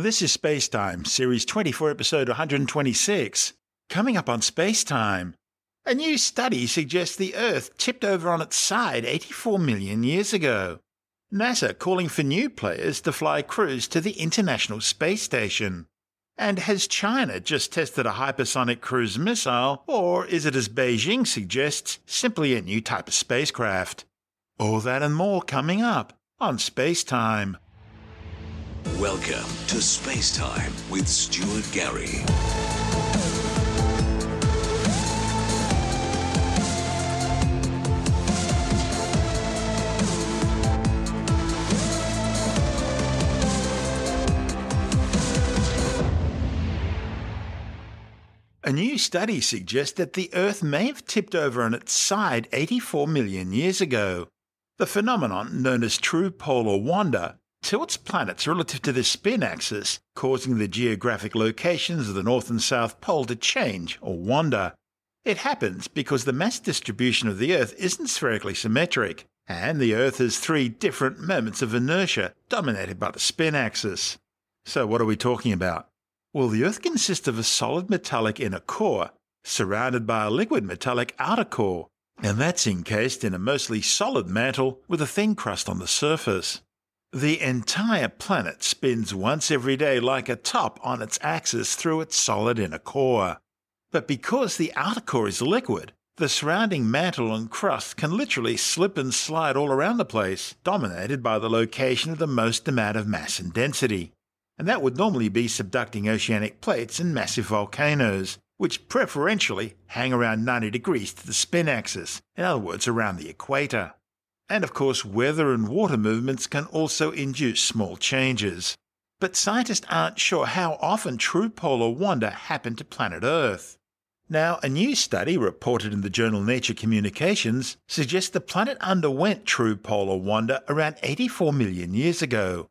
This is Spacetime, Series 24, Episode 126. Coming up on Spacetime, a new study suggests the Earth tipped over on its side 84 million years ago. NASA calling for new players to fly crews to the International Space Station. And has China just tested a hypersonic cruise missile, or is it, as Beijing suggests, simply a new type of spacecraft? All that and more coming up on Space Time. Welcome to Space Time with Stuart Gary. A new study suggests that the Earth may have tipped over on its side 84 million years ago. The phenomenon, known as true polar wander, tilts planets relative to their spin axis, causing the geographic locations of the North and South Pole to change or wander. It happens because the mass distribution of the Earth isn't spherically symmetric, and the Earth has three different moments of inertia dominated by the spin axis. So, what are we talking about? Well, the Earth consists of a solid metallic inner core, surrounded by a liquid metallic outer core, and that's encased in a mostly solid mantle with a thin crust on the surface. The entire planet spins once every day like a top on its axis through its solid inner core. But because the outer core is liquid, the surrounding mantle and crust can literally slip and slide all around the place, dominated by the location of the most amount of mass and density and that would normally be subducting oceanic plates and massive volcanoes, which preferentially hang around 90 degrees to the spin axis, in other words, around the equator. And of course, weather and water movements can also induce small changes. But scientists aren't sure how often true polar wander happened to planet Earth. Now, a new study reported in the journal Nature Communications suggests the planet underwent true polar wander around 84 million years ago,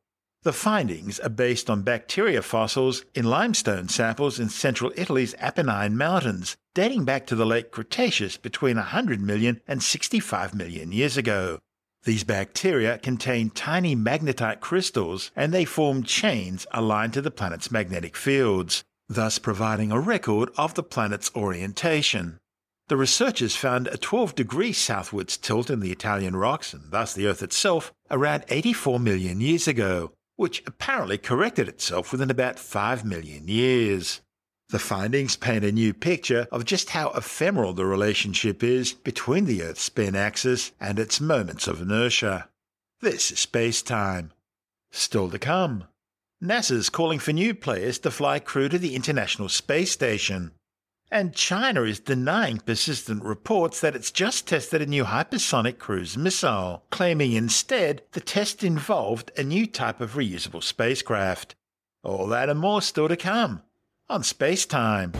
the findings are based on bacteria fossils in limestone samples in central Italy's Apennine Mountains, dating back to the late Cretaceous between 100 million and 65 million years ago. These bacteria contain tiny magnetite crystals and they form chains aligned to the planet's magnetic fields, thus providing a record of the planet's orientation. The researchers found a 12 degree southwards tilt in the Italian rocks, and thus the Earth itself, around 84 million years ago, which apparently corrected itself within about 5 million years. The findings paint a new picture of just how ephemeral the relationship is between the Earth's spin axis and its moments of inertia. This is space time. Still to come. NASA's calling for new players to fly crew to the International Space Station. And China is denying persistent reports that it's just tested a new hypersonic cruise missile, claiming instead the test involved a new type of reusable spacecraft. All that and more still to come on Space Time.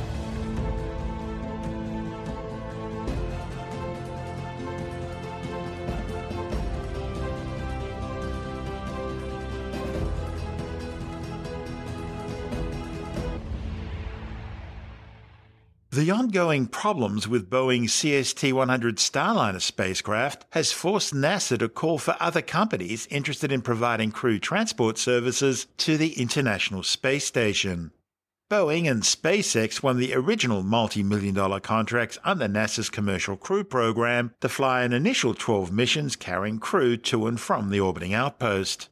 The ongoing problems with Boeing's CST-100 Starliner spacecraft has forced NASA to call for other companies interested in providing crew transport services to the International Space Station. Boeing and SpaceX won the original multi-million dollar contracts under NASA's Commercial Crew Program to fly an initial 12 missions carrying crew to and from the orbiting outpost.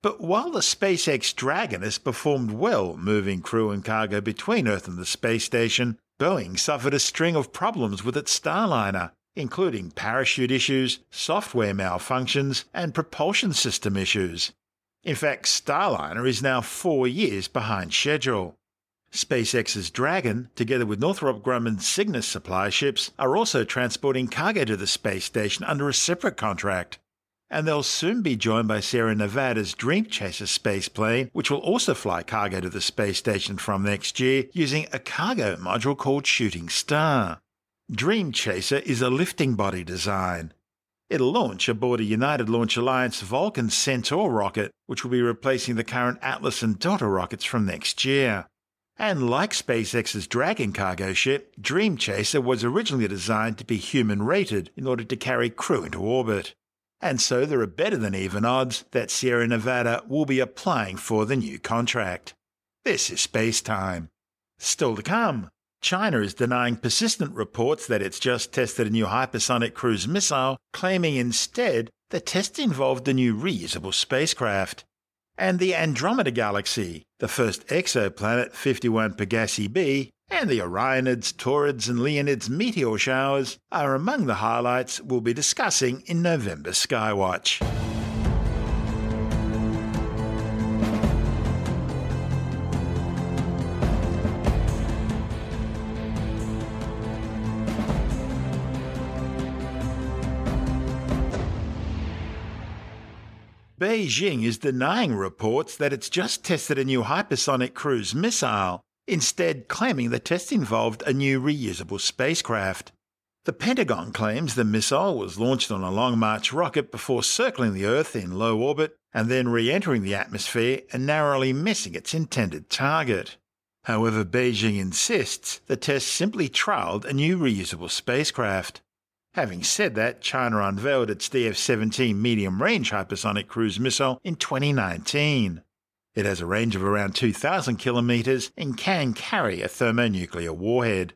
But while the SpaceX Dragon has performed well moving crew and cargo between Earth and the space station, Boeing suffered a string of problems with its Starliner, including parachute issues, software malfunctions, and propulsion system issues. In fact, Starliner is now four years behind schedule. SpaceX's Dragon, together with Northrop Grumman's Cygnus supply ships, are also transporting cargo to the space station under a separate contract and they'll soon be joined by Sierra Nevada's Dream Chaser spaceplane, which will also fly cargo to the space station from next year using a cargo module called Shooting Star. Dream Chaser is a lifting body design. It'll launch aboard a United Launch Alliance Vulcan Centaur rocket, which will be replacing the current Atlas and Delta rockets from next year. And like SpaceX's Dragon cargo ship, Dream Chaser was originally designed to be human rated in order to carry crew into orbit and so there are better than even odds that Sierra Nevada will be applying for the new contract. This is Space Time. Still to come, China is denying persistent reports that it's just tested a new hypersonic cruise missile, claiming instead the test involved a new reusable spacecraft. And the Andromeda Galaxy, the first exoplanet 51 Pegasi b, and the Orionids, Taurids, and Leonids meteor showers are among the highlights we'll be discussing in November Skywatch. Beijing is denying reports that it's just tested a new hypersonic cruise missile, instead, claiming the test involved a new reusable spacecraft. The Pentagon claims the missile was launched on a Long March rocket before circling the Earth in low orbit and then re entering the atmosphere and narrowly missing its intended target. However, Beijing insists the test simply trialled a new reusable spacecraft. Having said that, China unveiled its DF 17 medium range hypersonic cruise missile in 2019. It has a range of around 2,000 kilometres and can carry a thermonuclear warhead.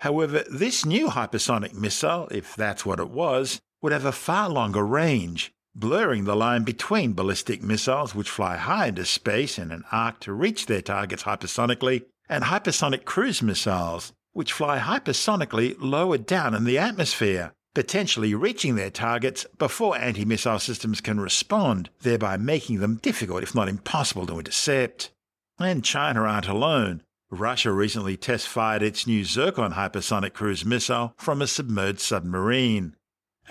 However, this new hypersonic missile, if that's what it was, would have a far longer range, blurring the line between ballistic missiles which fly high into space in an arc to reach their targets hypersonically, and hypersonic cruise missiles, which fly hypersonically lower down in the atmosphere, potentially reaching their targets before anti missile systems can respond, thereby making them difficult, if not impossible, to intercept. And China aren't alone. Russia recently test fired its new Zircon hypersonic cruise missile from a submerged submarine.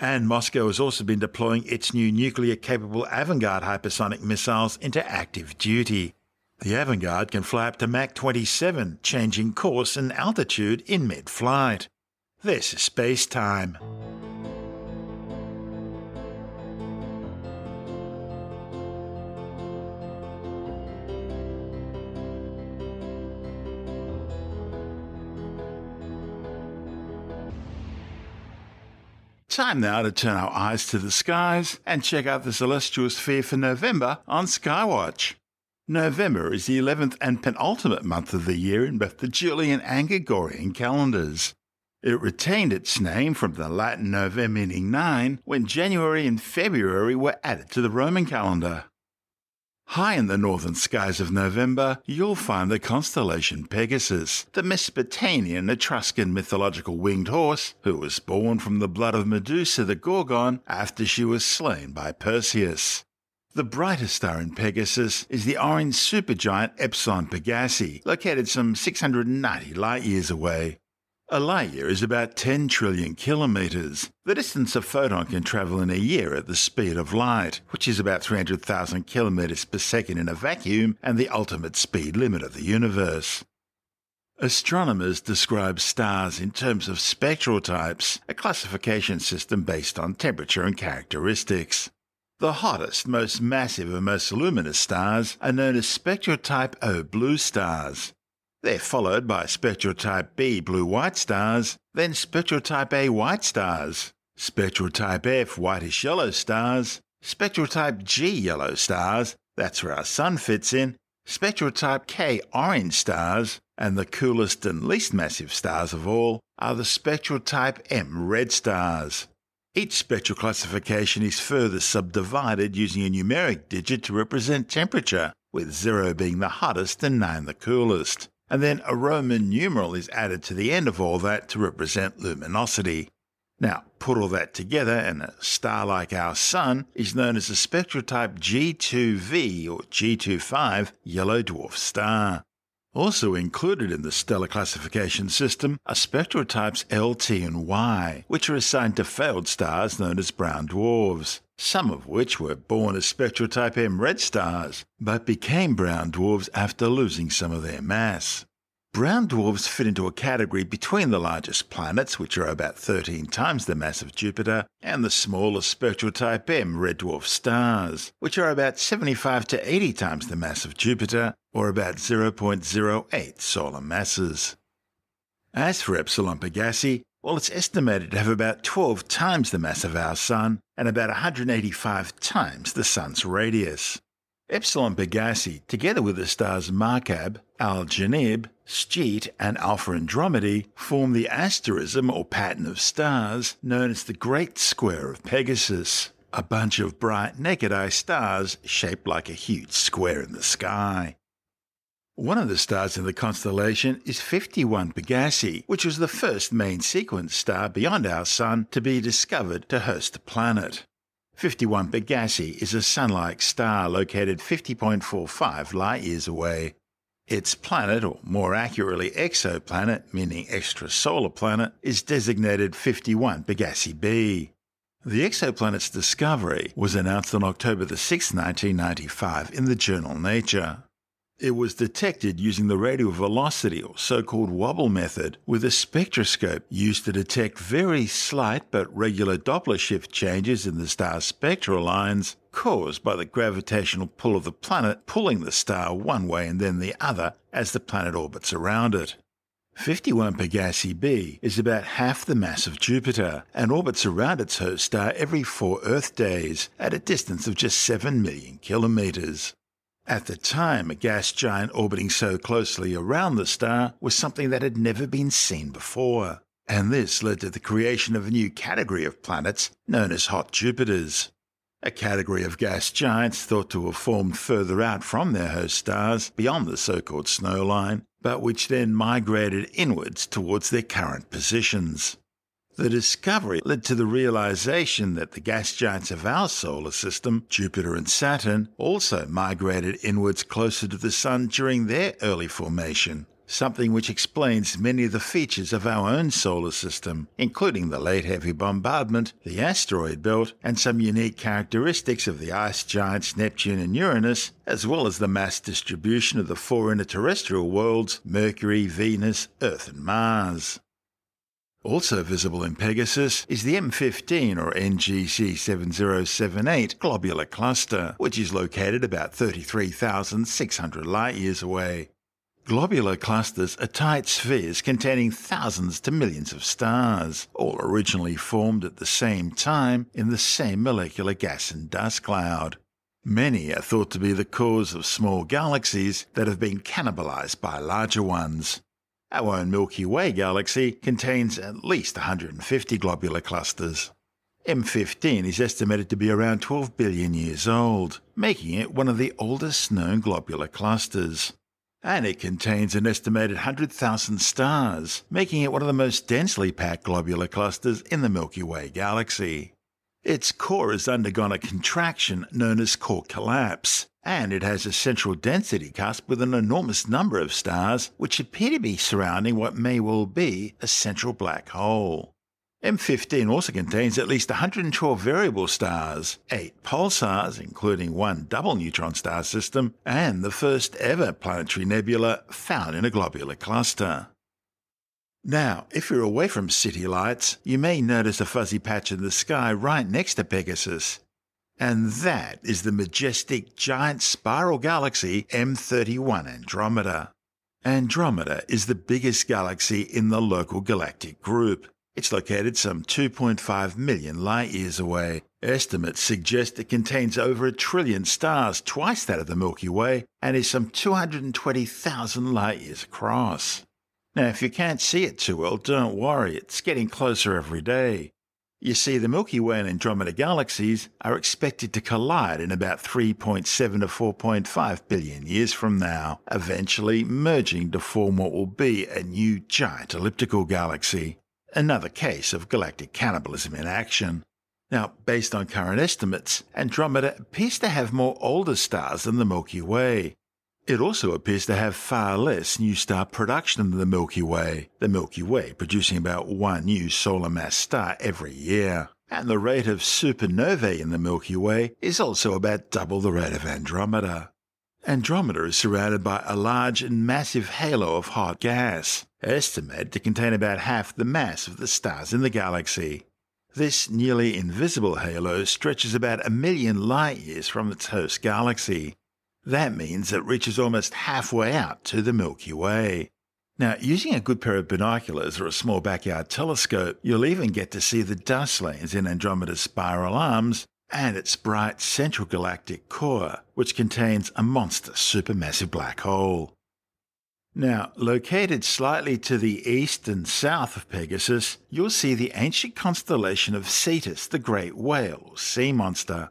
And Moscow has also been deploying its new nuclear capable Avangard hypersonic missiles into active duty. The Avangard can fly up to Mach 27, changing course and altitude in mid flight. This is space time. Time now to turn our eyes to the skies and check out the celestial sphere for November on Skywatch. November is the 11th and penultimate month of the year in both the Julian and Gregorian calendars. It retained its name from the Latin Novem meaning nine when January and February were added to the Roman calendar. High in the northern skies of November, you'll find the constellation Pegasus, the Mesopotamian Etruscan mythological winged horse who was born from the blood of Medusa the Gorgon after she was slain by Perseus. The brightest star in Pegasus is the orange supergiant Epsilon Pegasi, located some 690 light years away. A light year is about 10 trillion kilometres, the distance a photon can travel in a year at the speed of light, which is about 300,000 kilometres per second in a vacuum and the ultimate speed limit of the universe. Astronomers describe stars in terms of spectral types, a classification system based on temperature and characteristics. The hottest, most massive, and most luminous stars are known as spectral type O blue stars. They're followed by spectral type B blue white stars, then spectral type A white stars, spectral type F whitish yellow stars, spectral type G yellow stars, that's where our sun fits in, spectral type K orange stars, and the coolest and least massive stars of all are the spectral type M red stars. Each spectral classification is further subdivided using a numeric digit to represent temperature, with 0 being the hottest and 9 the coolest. And then a Roman numeral is added to the end of all that to represent luminosity. Now, put all that together, and a star like our Sun is known as a spectral type G2V or G25 yellow dwarf star. Also included in the stellar classification system are spectral types LT and Y, which are assigned to failed stars known as brown dwarfs, some of which were born as spectral type M red stars, but became brown dwarfs after losing some of their mass. Brown dwarfs fit into a category between the largest planets, which are about 13 times the mass of Jupiter, and the smallest spectral type M red dwarf stars, which are about 75 to 80 times the mass of Jupiter, or about 0.08 solar masses. As for Epsilon Pegasi, well, it's estimated to have about 12 times the mass of our Sun and about 185 times the Sun's radius. Epsilon Pegasi, together with the stars Markab, Algenib, Scheat, and Alpha Andromedae, form the asterism or pattern of stars known as the Great Square of Pegasus, a bunch of bright naked eye stars shaped like a huge square in the sky. One of the stars in the constellation is 51 Pegasi, which was the first main sequence star beyond our Sun to be discovered to host a planet. 51 Pegasi is a Sun-like star located 50.45 light-years away. Its planet, or more accurately exoplanet, meaning extrasolar planet, is designated 51 Pegasi b. The exoplanet's discovery was announced on October 6, 1995 in the journal Nature. It was detected using the radial velocity or so-called wobble method with a spectroscope used to detect very slight but regular Doppler shift changes in the star's spectral lines caused by the gravitational pull of the planet pulling the star one way and then the other as the planet orbits around it. 51 Pegasi b is about half the mass of Jupiter and orbits around its host star every four Earth days at a distance of just 7 million kilometers. At the time, a gas giant orbiting so closely around the star was something that had never been seen before, and this led to the creation of a new category of planets known as hot Jupiters. A category of gas giants thought to have formed further out from their host stars beyond the so called snow line, but which then migrated inwards towards their current positions. The discovery led to the realization that the gas giants of our solar system, Jupiter and Saturn, also migrated inwards closer to the Sun during their early formation, something which explains many of the features of our own solar system, including the late heavy bombardment, the asteroid belt, and some unique characteristics of the ice giants Neptune and Uranus, as well as the mass distribution of the four inner terrestrial worlds Mercury, Venus, Earth, and Mars. Also visible in Pegasus is the M15 or NGC 7078 globular cluster, which is located about 33,600 light years away. Globular clusters are tight spheres containing thousands to millions of stars, all originally formed at the same time in the same molecular gas and dust cloud. Many are thought to be the cause of small galaxies that have been cannibalized by larger ones. Our own Milky Way galaxy contains at least 150 globular clusters. M15 is estimated to be around 12 billion years old, making it one of the oldest known globular clusters. And it contains an estimated 100,000 stars, making it one of the most densely packed globular clusters in the Milky Way galaxy. Its core has undergone a contraction known as core collapse, and it has a central density cusp with an enormous number of stars which appear to be surrounding what may well be a central black hole. M15 also contains at least 112 variable stars, 8 pulsars, including one double neutron star system, and the first ever planetary nebula found in a globular cluster. Now, if you're away from city lights, you may notice a fuzzy patch in the sky right next to Pegasus. And that is the majestic giant spiral galaxy M31 Andromeda. Andromeda is the biggest galaxy in the local galactic group. It's located some 2.5 million light years away. Estimates suggest it contains over a trillion stars, twice that of the Milky Way, and is some 220,000 light years across. Now, if you can't see it too well, don't worry, it's getting closer every day. You see, the Milky Way and Andromeda galaxies are expected to collide in about 3.7 to 4.5 billion years from now, eventually merging to form what will be a new giant elliptical galaxy. Another case of galactic cannibalism in action. Now, based on current estimates, Andromeda appears to have more older stars than the Milky Way, it also appears to have far less new star production than the Milky Way, the Milky Way producing about one new solar mass star every year. And the rate of supernovae in the Milky Way is also about double the rate of Andromeda. Andromeda is surrounded by a large and massive halo of hot gas, estimated to contain about half the mass of the stars in the galaxy. This nearly invisible halo stretches about a million light years from its host galaxy, that means it reaches almost halfway out to the Milky Way. Now, using a good pair of binoculars or a small backyard telescope, you'll even get to see the dust lanes in Andromeda's spiral arms and its bright central galactic core, which contains a monster supermassive black hole. Now, located slightly to the east and south of Pegasus, you'll see the ancient constellation of Cetus, the great whale sea monster.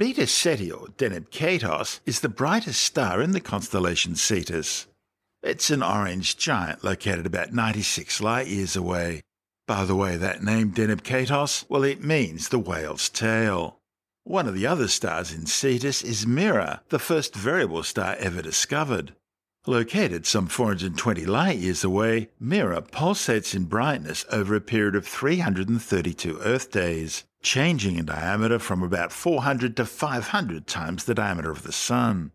Beta Ceti or Deneb is the brightest star in the constellation Cetus. It's an orange giant located about 96 light years away. By the way, that name Deneb well, it means the whale's tail. One of the other stars in Cetus is Mira, the first variable star ever discovered. Located some 420 light years away, Mira pulsates in brightness over a period of 332 Earth days, changing in diameter from about 400 to 500 times the diameter of the Sun.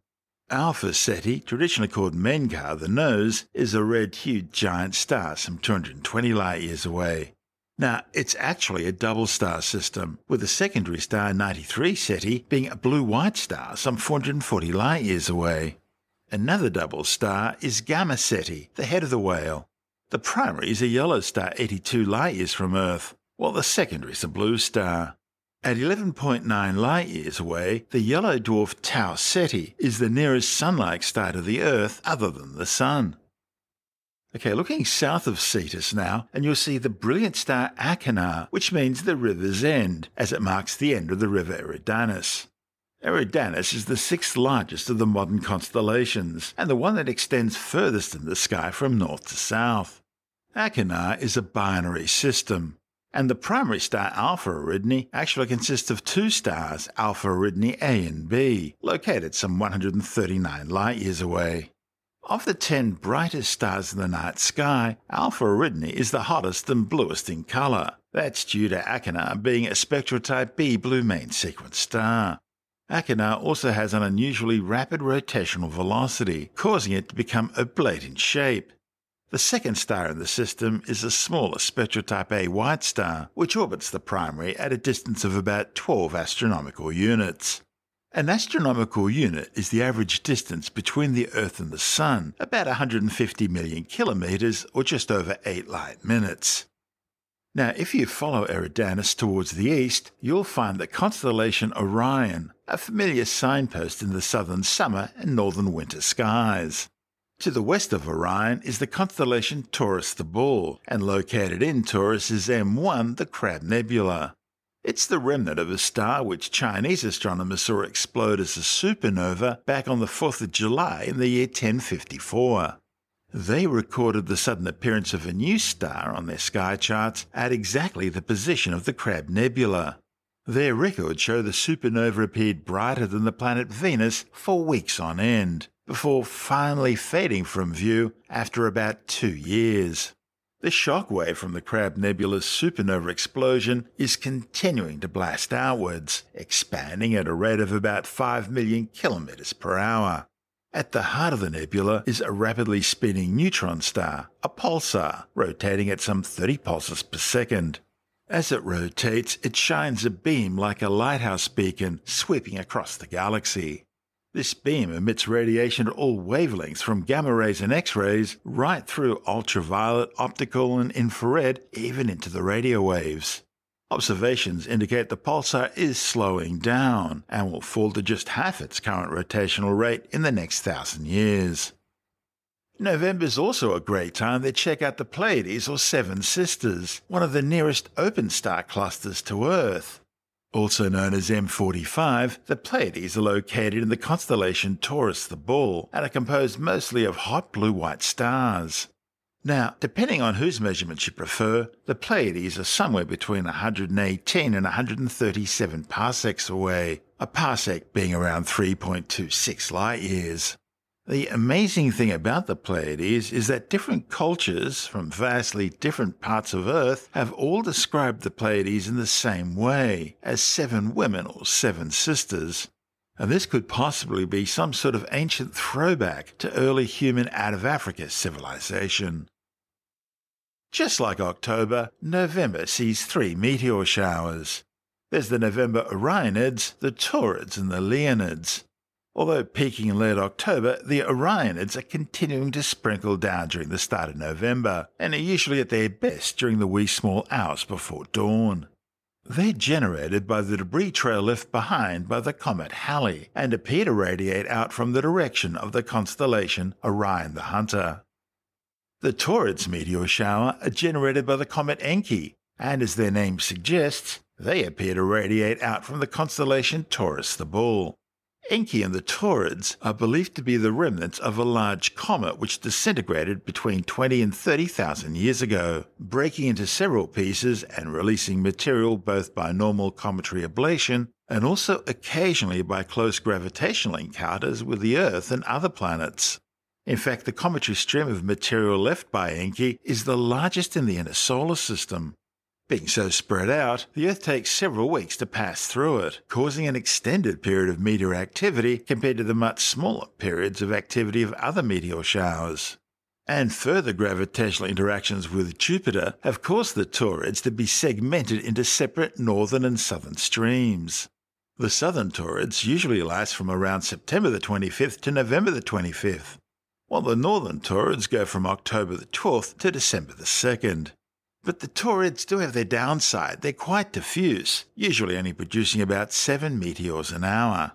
Alpha Ceti, traditionally called Menkar the Nose, is a red-hued giant star some 220 light years away. Now, it's actually a double star system, with the secondary star 93 Ceti being a blue-white star some 440 light years away. Another double star is Gamma Ceti, the head of the whale. The primary is a yellow star 82 light years from Earth, while the secondary is a blue star. At 11.9 light years away, the yellow dwarf Tau Ceti is the nearest sun-like star to the Earth other than the Sun. Okay, looking south of Cetus now, and you'll see the brilliant star Achernar, which means the river's end, as it marks the end of the river Eridanus. Eridanus is the sixth largest of the modern constellations, and the one that extends furthest in the sky from north to south. Achernar is a binary system, and the primary star Alpha Eridani actually consists of two stars, Alpha Eridani A and B, located some 139 light years away. Of the ten brightest stars in the night sky, Alpha Eridani is the hottest and bluest in colour. That's due to Achernar being a spectral type B blue main sequence star. Achernar also has an unusually rapid rotational velocity, causing it to become oblate in shape. The second star in the system is a smaller spectral type A white star, which orbits the primary at a distance of about 12 astronomical units. An astronomical unit is the average distance between the Earth and the Sun, about 150 million kilometres or just over 8 light minutes. Now, if you follow Eridanus towards the east, you'll find the constellation Orion, a familiar signpost in the southern summer and northern winter skies. To the west of Orion is the constellation Taurus the Bull, and located in Taurus is M1, the Crab Nebula. It's the remnant of a star which Chinese astronomers saw explode as a supernova back on the 4th of July in the year 1054. They recorded the sudden appearance of a new star on their sky charts at exactly the position of the Crab Nebula. Their records show the supernova appeared brighter than the planet Venus for weeks on end, before finally fading from view after about two years. The shock wave from the Crab Nebula's supernova explosion is continuing to blast outwards, expanding at a rate of about 5 million kilometers per hour. At the heart of the nebula is a rapidly spinning neutron star, a pulsar, rotating at some 30 pulses per second. As it rotates, it shines a beam like a lighthouse beacon sweeping across the galaxy. This beam emits radiation at all wavelengths from gamma rays and X rays right through ultraviolet, optical, and infrared, even into the radio waves. Observations indicate the pulsar is slowing down and will fall to just half its current rotational rate in the next thousand years. November is also a great time to check out the Pleiades or Seven Sisters, one of the nearest open star clusters to Earth. Also known as M45, the Pleiades are located in the constellation Taurus the Bull and are composed mostly of hot blue white stars. Now, depending on whose measurements you prefer, the Pleiades are somewhere between 118 and 137 parsecs away, a parsec being around 3.26 light years. The amazing thing about the Pleiades is that different cultures from vastly different parts of Earth have all described the Pleiades in the same way, as seven women or seven sisters. And this could possibly be some sort of ancient throwback to early human out of Africa civilization. Just like October, November sees three meteor showers. There's the November Orionids, the Taurids, and the Leonids. Although peaking in late October, the Orionids are continuing to sprinkle down during the start of November, and are usually at their best during the wee small hours before dawn. They're generated by the debris trail left behind by the comet Halley and appear to radiate out from the direction of the constellation Orion the Hunter. The Taurids meteor shower are generated by the comet Encke, and as their name suggests, they appear to radiate out from the constellation Taurus the Bull. Encke and the Taurids are believed to be the remnants of a large comet which disintegrated between 20 and 30,000 years ago, breaking into several pieces and releasing material both by normal cometary ablation and also occasionally by close gravitational encounters with the Earth and other planets. In fact, the cometary stream of material left by Encke is the largest in the inner solar system. Being so spread out, the Earth takes several weeks to pass through it, causing an extended period of meteor activity compared to the much smaller periods of activity of other meteor showers. And further gravitational interactions with Jupiter have caused the Taurids to be segmented into separate northern and southern streams. The southern Taurids usually last from around September the 25th to November the 25th, while the northern Taurids go from October the 12th to December the 2nd. But the Taurids do have their downside. They're quite diffuse, usually only producing about 7 meteors an hour.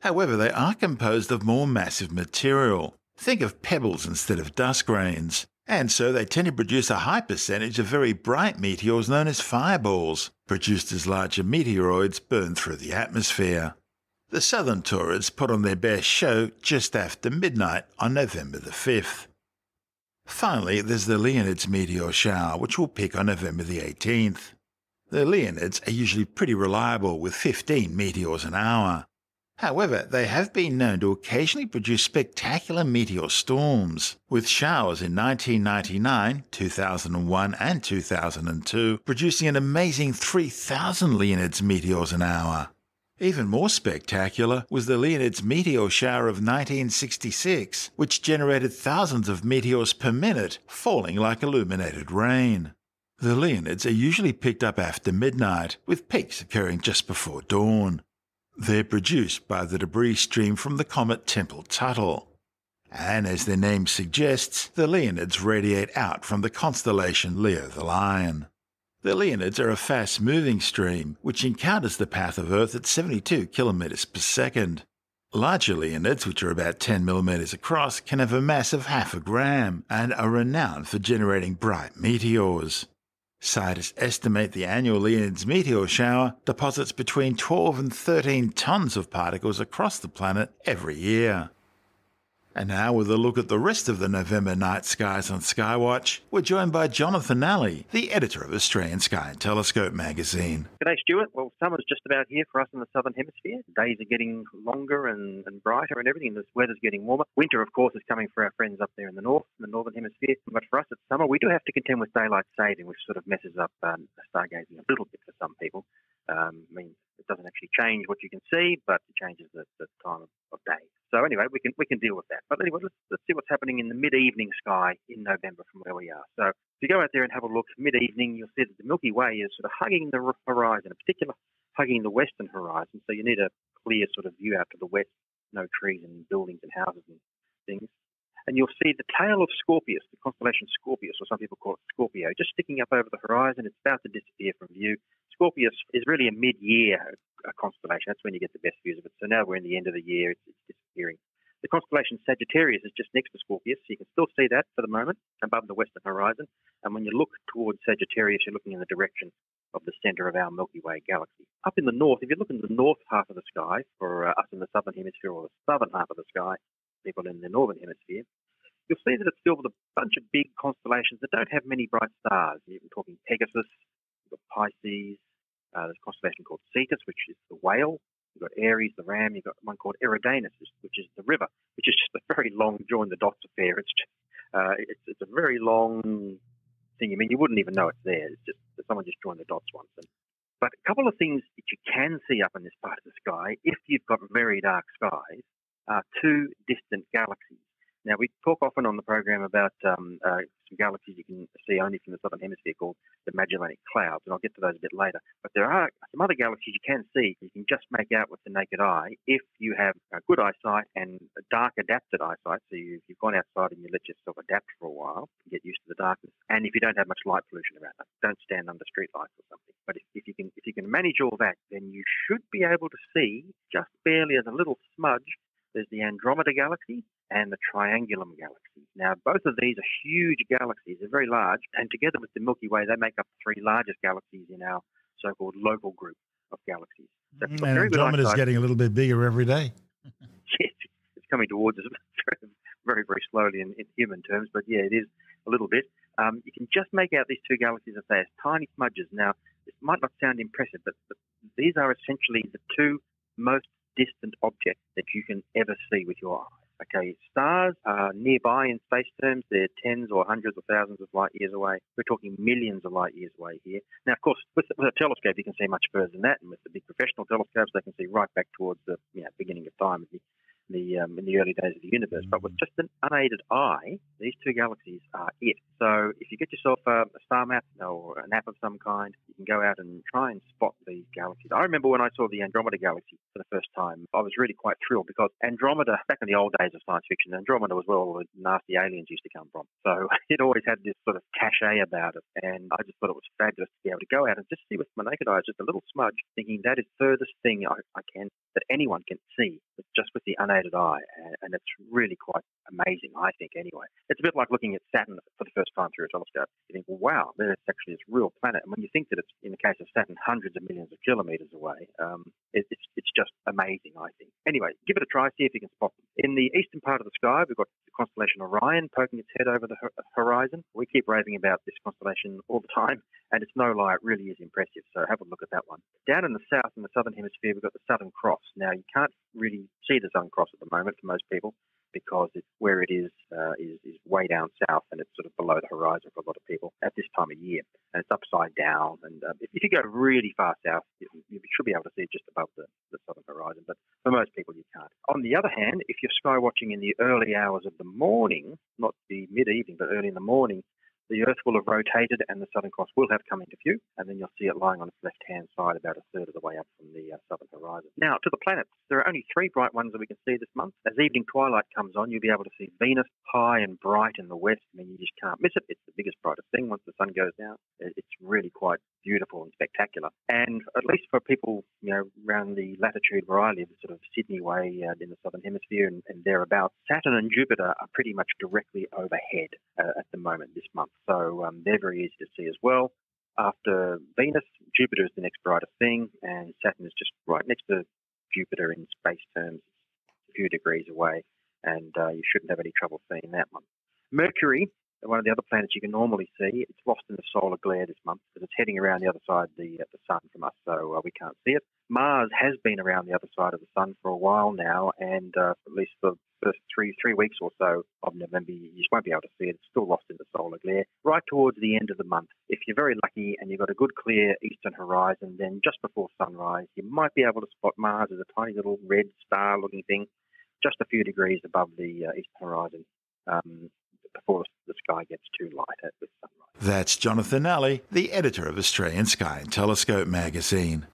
However, they are composed of more massive material. Think of pebbles instead of dust grains. And so they tend to produce a high percentage of very bright meteors known as fireballs, produced as larger meteoroids burn through the atmosphere. The southern Taurids put on their best show just after midnight on November the 5th. Finally, there's the Leonids meteor shower, which will peak on November the 18th. The Leonids are usually pretty reliable with 15 meteors an hour. However, they have been known to occasionally produce spectacular meteor storms, with showers in 1999, 2001, and 2002 producing an amazing 3,000 Leonids meteors an hour. Even more spectacular was the Leonids meteor shower of 1966, which generated thousands of meteors per minute falling like illuminated rain. The Leonids are usually picked up after midnight, with peaks occurring just before dawn. They're produced by the debris stream from the comet Tempel-Tuttle. And as their name suggests, the Leonids radiate out from the constellation Leo the Lion. The Leonids are a fast moving stream which encounters the path of Earth at 72 kilometers per second. Larger Leonids, which are about 10 millimeters across, can have a mass of half a gram and are renowned for generating bright meteors. Scientists estimate the annual Leonids meteor shower deposits between 12 and 13 tons of particles across the planet every year. And now, with a look at the rest of the November night skies on Skywatch, we're joined by Jonathan Nally, the editor of Australian Sky and Telescope magazine. G'day, Stuart. Well, summer's just about here for us in the southern hemisphere. Days are getting longer and, and brighter and everything. The weather's getting warmer. Winter, of course, is coming for our friends up there in the north, in the northern hemisphere. But for us, it's summer. We do have to contend with daylight saving, which sort of messes up um, stargazing a little bit for some people. Um, means it doesn't actually change what you can see, but it changes the, the time of day. So anyway, we can we can deal with that. But anyway, let's, let's see what's happening in the mid-evening sky in November from where we are. So if you go out there and have a look mid-evening, you'll see that the Milky Way is sort of hugging the horizon, in particular hugging the western horizon. So you need a clear sort of view out to the west, no trees and buildings and houses and things. And you'll see the tail of Scorpius, the constellation Scorpius, or some people call it Scorpio, just sticking up over the horizon. It's about to disappear from view. Scorpius is really a mid-year uh, constellation. That's when you get the best views of it. So now we're in the end of the year. It's The constellation Sagittarius is just next to Scorpius, so you can still see that for the moment above the western horizon. And when you look towards Sagittarius, you're looking in the direction of the center of our Milky Way galaxy. Up in the north, if you look in the north half of the sky, for uh, us in the southern hemisphere or the southern half of the sky, people in the northern hemisphere, you'll see that it's filled with a bunch of big constellations that don't have many bright stars. You're talking Pegasus, you've got Pisces, uh, there's a constellation called Cetus, which is the whale. You've got Aries, the ram. You've got one called Eridanus, which is the river, which is just a very long join the dots affair. It's just, uh, it's, it's a very long thing. I mean, you wouldn't even know it's there. It's just someone just joined the dots once. And, but a couple of things that you can see up in this part of the sky, if you've got very dark skies, are two distant galaxies. Now, we talk often on the program about um, uh, some galaxies you can see only from the southern hemisphere called the Magellanic Clouds, and I'll get to those a bit later. But there are some other galaxies you can see. You can just make out with the naked eye if you have a good eyesight and a dark adapted eyesight. So you've, you've gone outside and you let yourself adapt for a while, get used to the darkness, and if you don't have much light pollution around it, don't stand under street lights or something. But if, if you can if you can manage all that, then you should be able to see just barely as a little smudge there's the Andromeda Galaxy and the Triangulum Galaxy. Now, both of these are huge galaxies. They're very large, and together with the Milky Way, they make up the three largest galaxies in our so-called local group of galaxies. So and Andromeda's getting a little bit bigger every day. yes, it's coming towards us very, very slowly in, in, human terms, but yeah, it is a little bit. Um, you can just make out these two galaxies as they are tiny smudges. Now, this might not sound impressive, but, but these are essentially the two most distant objects that you can ever see with your eyes. Okay, stars are nearby in space terms. They're tens or hundreds or thousands of light years away. We're talking millions of light years away here. Now, of course, with, with a telescope, you can see much further than that, and with the big professional telescopes, they can see right back towards the you know, beginning of time, the the um, in the early days of the universe. But with just an unaided eye, these two galaxies are it. So if you get yourself a, a star map or an app of some kind, you can go out and try and spot these galaxies. I remember when I saw the Andromeda galaxy for the first time, I was really quite thrilled because Andromeda, back in the old days of science fiction, Andromeda was where all the nasty aliens used to come from. So it always had this sort of cachet about it, and I just thought it was fabulous to be able to go out and just see with my naked eyes, just a little smudge, thinking that is the furthest thing I, I can that anyone can see just with the unaided eye, and it's really quite amazing, I think, anyway. It's a bit like looking at Saturn for the first time through a telescope. You think, wow, there's actually this real planet. And when you think that it's, in the case of Saturn, hundreds of millions of kilometres away, um, it, it's, it's just amazing, I think. Anyway, give it a try, see if you can spot them. In the eastern part of the sky, we've got the constellation Orion poking its head over the horizon. We keep raving about this constellation all the time, and it's no lie, it really is impressive. So have a look at that one. Down in the south, in the southern hemisphere, we've got the Southern Cross. Now, you can't really see the Southern Cross at the moment for most people because it's where it is, uh, is is way down south and it's sort of below the horizon for a lot of people at this time of year, and it's upside down. And uh, if, if, you go really far south, you, you, should be able to see it just above the, the southern horizon. But for most people, you can't. On the other hand, if you're sky watching in the early hours of the morning, not the mid evening, but early in the morning, the Earth will have rotated and the Southern Cross will have come into view, and then you'll see it lying on its left hand side about a third of the way up from the uh, southern horizon. Now, to the planets, there are only three bright ones that we can see this month. As evening twilight comes on, you'll be able to see Venus high and bright in the west. I mean, you just can't miss it. It's the biggest, brightest thing once the sun goes down. It's really quite beautiful and spectacular. And at least for people, you know, around the latitude where I live, sort of Sydney way uh, in the southern hemisphere and, and thereabouts, Saturn and Jupiter are pretty much directly overhead uh, at the moment this month. So um, they're very easy to see as well. After Venus, Jupiter is the next brightest thing, and Saturn is just right next to Jupiter in space terms, a few degrees away, and uh, you shouldn't have any trouble seeing that one. Mercury one of the other planets you can normally see. It's lost in the solar glare this month because it's heading around the other side of the, uh, the sun from us, so uh, we can't see it. Mars has been around the other side of the sun for a while now, and uh, at least for the first three three weeks or so of November, you just won't be able to see it. It's still lost in the solar glare. Right towards the end of the month, if you're very lucky and you've got a good clear eastern horizon, then just before sunrise, you might be able to spot Mars as a tiny little red star-looking thing, just a few degrees above the uh, eastern horizon. Um, before the sky gets too light with sunrise. That's Jonathan Nally, the editor of Australian Sky and Telescope magazine.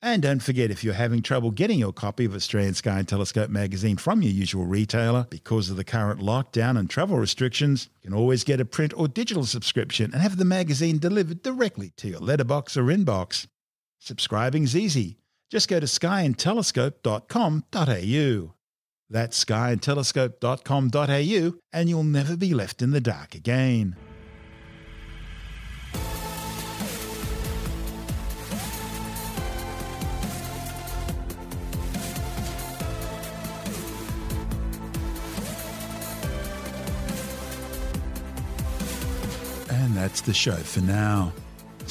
And don't forget, if you're having trouble getting your copy of Australian Sky and Telescope magazine from your usual retailer because of the current lockdown and travel restrictions, you can always get a print or digital subscription and have the magazine delivered directly to your letterbox or inbox. Subscribing's easy. Just go to skyandtelescope.com.au. That's skyandtelescope.com.au, and you'll never be left in the dark again. And that's the show for now.